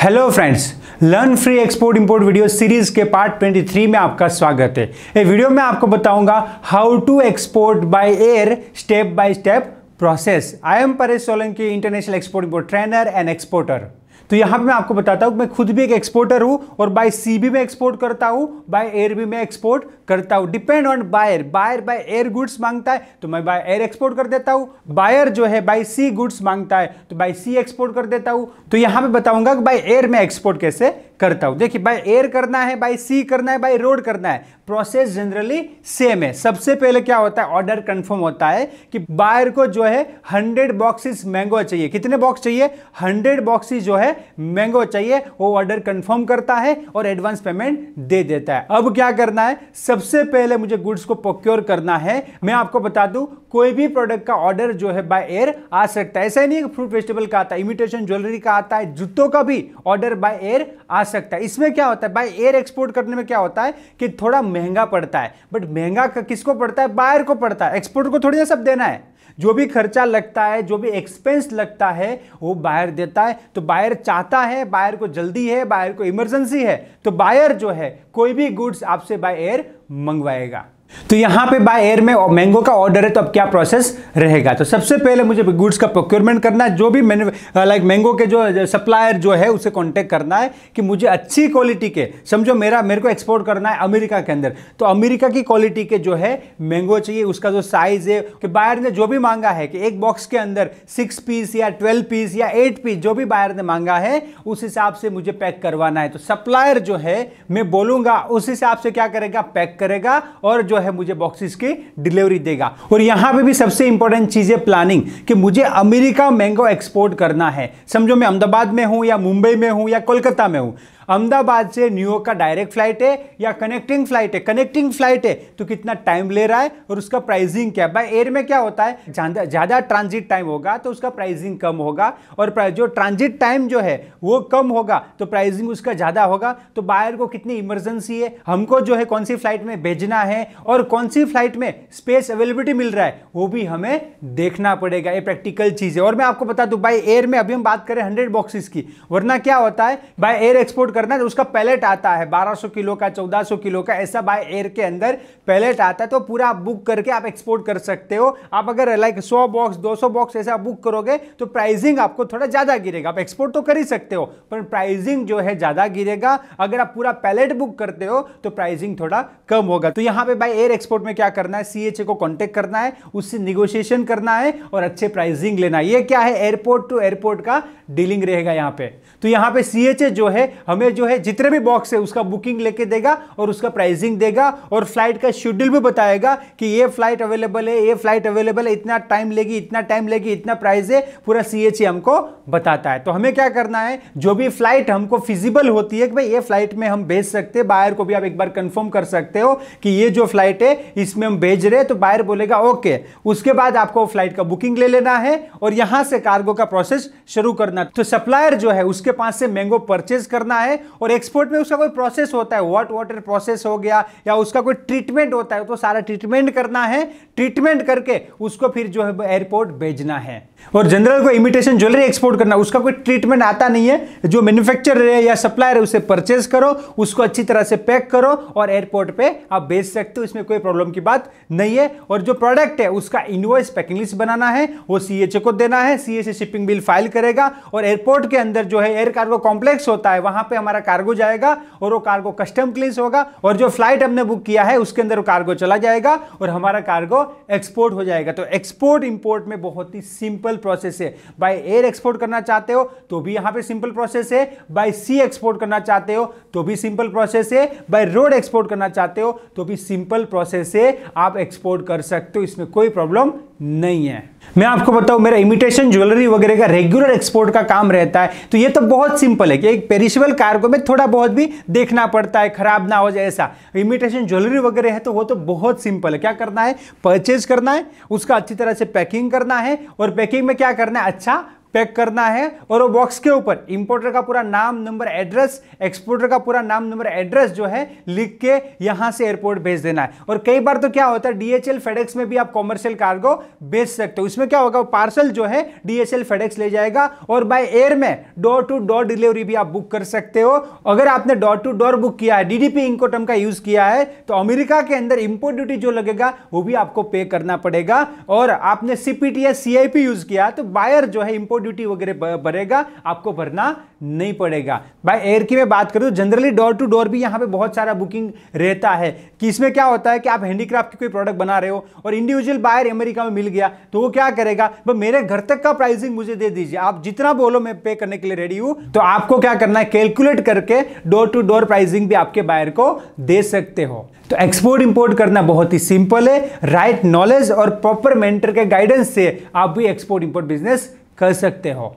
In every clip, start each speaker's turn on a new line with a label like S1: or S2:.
S1: Hello friends learn free export import video series के part 23 में आपका स्वागत है। ये वीडियो में आपको बताऊँगा how to export by air step by step process I am Paresh Solanki international export import trainer and exporter तो यहाँ पे मैं आपको बताता हूँ मैं खुद भी एक एक्सपोर्टर हूँ और बाय सी भी मैं एक्सपोर्ट करता हूँ बाय एयर भी मैं एक्सपोर्ट करता हूँ। Depend on buyer buyer by air goods माँगता है तो मैं बाय एयर एक्सपोर्ट कर देता हूँ। बायर जो है बाय सी गुड्स माँगता है तो बाय सी एक्सपोर्ट कर देता हूँ। तो यहाँ पर बताऊँगा कि बाय एयर में एक्सपोर्ट कैसे करता हूँ। देखिए बाय एयर करना है बाय सी करना है बाय रोड करना है प्रोसेस जनरली सेम है। सबसे पहले क्या होता है? ऑर्डर कंफर्म होता है कि बायर को जो है 100 बॉक्सेस मैंगो चाहिए। कितने बॉक्स चाहिए? 100 बॉक्सेस जो है मैंगो चाहिए। वो ऑर्डर कंफर्म करता है और एडवांस पेमेंट दे देता है। अब क्या करना है? सबसे पहले मुझे गुड्स को प्रोक्योर करना है। मैं आपको बता दूँ कोई भी प्रोडक्ट का ऑर्डर जो है बाय एयर आ सकता है। ऐसा नहीं है फ्रूट वेजिटेबल का आता है इमिटेशन ज्वेलरी का आता है, जूतों का भी ऑर्डर बाय एयर आ सकता है। इसमें क्या होता है? बाय एयर एक्सपोर्ट करने में क्या होता है कि थोड़ा महँगा पड़ता है। बट महँगा किसको पड़ता है? बायर को पड़ता है। एक्सपोर्ट को थोड़ी ना सब देना है। जो भी खर्चा लगता है, जो भी एक्सपेंस लगता है, वो बायर देता है। तो बायर चाहता है बायर को जल्दी है बायर को इमरजेंसी है तो बायर जो है, कोई भी गुड्स आपसे बाय एयर मंगवाएगा। तो यहाँ पे बाय एयर में मैंगो का ऑर्डर है तो अब क्या प्रोसेस रहेगा? तो सबसे पहले मुझे गुड्स का प्रोक्योरमेंट करना है। जो भी मैंने लाइक मैंगो के जो सप्लायर जो है, उसे कांटेक्ट करना है कि मुझे अच्छी क्वालिटी के, समझो मेरा, मेरे को एक्सपोर्ट करना है अमेरिका के अंदर। तो अमेरिका की क्वालिटी के जो है मैंगो चाहिए, उसका जो साइज़ है, कि बायर ने जो भी मांगा है, कि एक बॉक्स के अंदर सिक्स पीस या ट्वेल्व पीस या एट पीस जो भी बायर ने मांगा है, उस हिसाब से मुझे पैक करवाना है। तो सप्लायर जो है, मैं बोलूँगा, उस हिसाब से क्या करेगा? पैक करेगा, और जो है मुझे बॉक्सेस की डिलीवरी देगा। और यहाँ पे भी सबसे इंपॉर्टेंट चीज़ है प्लानिंग कि मुझे अमेरिका मैंगो एक्सपोर्ट करना है। समझो मैं अहमदाबाद में हूँ या मुंबई में हूँ या कोलकाता में हूँ। अहमदाबाद से न्यूयॉर्क का डायरेक्ट फ़्लाइट है या कनेक्टिंग फ़्लाइट है? कनेक्टिंग फ़्लाइट है तो कितना टाइम ले रहा है और उसका प्राइसिंग क्या बाय एयर में क्या होता है? ज़्यादा ट्रांजिट टाइम होगा तो उसका प्राइसिंग कम होगा और जो ट्रांजिट टाइम जो है, वो कम होगा तो प्राइसिंग उसका ज़्यादा होगा। तो बायर को कितनी इमरजेंसी है? हमको जो है कौन सी फ़्लाइट में भेजना है और कौन सी फ़्लाइट में स्पेस अवेलेबिलिटी मिल रहा है, वो भी हमें देखना पड़ेगा। ये प्रैक्टिकल चीज़ है। और मैं आपको बता दूँ बाई एयर में अभी हम बात करें हंड्रेड बॉक्सेस की, वरना क्या होता है? बाय एयर एक्सपोर्ट करना है तो उसका पैलेट आता है। 1200 किलो का 1400 किलो का, ऐसा बाय एयर के अंदर पैलेट आता है तो पूरा आप बुक करके आप एक्सपोर्ट कर सकते हो। आप अगर लाइक 100 बॉक्स 200 बॉक्स ऐसा बुक करोगे तो प्राइसिंग आपको थोड़ा ज़्यादा गिरेगा। आप एक्सपोर्ट तो कर ही सकते हो, पर प्राइसिंग जो है ज़्यादा गिरेगा। अगर आप पूरा पैलेट बुक करते हो तो प्राइसिंग थोड़ा कम होगा। तो यहाँ पर बाय एयर एक्सपोर्ट में क्या करना है सीएचए को कॉन्टेक्ट करना है, उससे निगोशिएशन करना है और अच्छे प्राइसिंग लेना है। ये क्या है एयरपोर्ट टू एयरपोर्ट का डीलिंग रहेगा यहाँ पे। तो यहाँ पे सीएचए जो है, हमें जो है, जितने भी बॉक्स है, उसका बुकिंग लेके देगा और उसका प्राइसिंग देगा और फ़्लाइट का शेड्यूल भी बताएगा कि ये फ़्लाइट अवेलेबल है, ये फ़्लाइट अवेलेबल है, इतना टाइम लेगी, इतना टाइम लेगी, इतना प्राइस है, पूरा सीएचए हमको बताता है। तो हमें क्या करना है, जो भी फ़्लाइट हमको फिजिबल होती है कि भाई ये फ़्लाइट में हम भेज सकते बायर को भी आप एक बार कंफर्म कर सकते हो कि ये जो फ़्लाइट है, इसमें हम भेज रहे तो बायर बोलेगा ओके उसके बाद आपको फ़्लाइट का बुकिंग ले लेना है और यहाँ से कार्गो का प्रोसेस शुरू करना। तो सप्लायर जो है, उसके पास से मैंगो परचेज करना है और एक्सपोर्ट में उसका कोई प्रोसेस होता है। वॉट वाटर प्रोसेस हो गया या उसका कोई ट्रीटमेंट होता है तो सारा ट्रीटमेंट करना है। ट्रीटमेंट करके उसको फिर जो है एयरपोर्ट भेजना है। और जनरल को इमिटेशन ज्वेलरी एक्सपोर्ट करना, उसका कोई ट्रीटमेंट आता नहीं है। जो मैन्युफैक्चरर है या सप्लायर है, उसे परचेज करो, उसको अच्छी तरह से पैक करो और एयरपोर्ट पे आप भेज सकते हो, इसमें कोई प्रॉब्लम की बात नहीं है। और जो प्रोडक्ट है, उसका इनवॉइस पैकिंग लिस्ट बनाना है, वो सीएचए को देना है। सीएचए शिपिंग बिल फ़ाइल करेगा और एयरपोर्ट के अंदर जो है एयर कार्गो कॉम्प्लेक्स होता है, वहाँ पे हमारा कार्गो जाएगा और वो कार्गो कस्टम क्लीन होगा और जो फ़्लाइट हमने बुक किया है उसके अंदर वो कार्गो चला जाएगा और हमारा कार्गो एक्सपोर्ट हो जाएगा। तो एक्सपोर्ट इंपोर्ट में बहुत ही सिंपल प्रोसेस है। बाय एयर एक्सपोर्ट करना चाहते हो तो भी यहाँ पे सिंपल प्रोसेस है, बाय सी एक्सपोर्ट करना चाहते हो तो भी सिंपल प्रोसेस है, बाय रोड एक्सपोर्ट करना चाहते हो तो भी सिंपल प्रोसेस है, आप एक्सपोर्ट कर सकते हो, इसमें कोई प्रॉब्लम नहीं है। मैं आपको बताऊँ, मेरा इमिटेशन ज्वेलरी वगैरह का रेगुलर एक्सपोर्ट का काम रहता है। तो ये तो बहुत सिंपल है कि एक पेरिशेबल कार्गो में थोड़ा बहुत भी देखना पड़ता है, खराब ना हो जाए ऐसा। इमिटेशन ज्वेलरी वगैरह है तो वो तो बहुत सिंपल है। क्या करना है? परचेज करना है, उसका अच्छी तरह से पैकिंग करना है और पैकिंग में क्या करना है? अच्छा पैक करना है और वो बॉक्स के ऊपर इंपोर्टर का पूरा नाम नंबर एड्रेस एक्सपोर्टर का पूरा नाम नंबर एड्रेस जो है लिख के यहाँ से एयरपोर्ट भेज देना है। और कई बार तो क्या होता है डीएचएल फेडेक्स में भी आप कॉमर्शियल कार्गो बेच सकते हो। उसमें क्या होगा पार्सल जो है डीएचएल फेडेक्स ले जाएगा और बाय एयर में डोर टू डोर डिलीवरी भी आप बुक कर सकते हो। अगर आपने डोर टू डोर बुक किया है डीडीपी इंकोटम का यूज़ किया है तो अमेरिका के अंदर इंपोर्ट ड्यूटी जो लगेगा, वो भी आपको पे करना पड़ेगा। और आपने सीपीटी या सीआईपी यूज़ किया तो बायर जो है इंपोर्ट ड्यूटी वगैरह भरेगा आपको भरना नहीं पड़ेगा। बाय एयर की मैं बात करूँ जनरली डोर टू डोर भी यहाँ पे बहुत सारा बुकिंग रहता है। कि इसमें क्या होता है कि आप हैंडीक्राफ्ट की कोई प्रोडक्ट बना रहे हो और इंडिविजुअल बायर अमेरिका में मिल गया तो वो क्या करेगा? मेरे घर तक का प्राइसिंग मुझे दे दीजिए। आप जितना बोलो, मैं पे करने के लिए रेडी हूँ। तो आपको क्या करना है? कैलकुलेट करके डोर टू डोर प्राइसिंग भी आपके बायर को दे सकते हो। तो एक्सपोर्ट इंपोर्ट करना बहुत ही सिंपल है। राइट नॉलेज और प्रॉपर मेंटर के गाइडेंस से आप भी एक्सपोर्ट इंपोर्ट बिज़नेस कर सकते हो।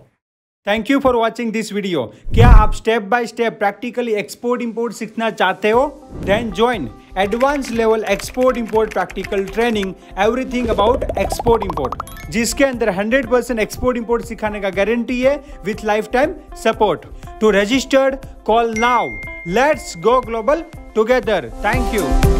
S1: Thank you for watching this video क्या आप step by step practically export import सीखना चाहते हो? Then join advance level export import practical training everything about export import जिसके अंदर 100 परसेंट एक्सपोर्ट इंपोर्ट सिखाने का गारंटी है with life time support to registered call now let's go global together thank you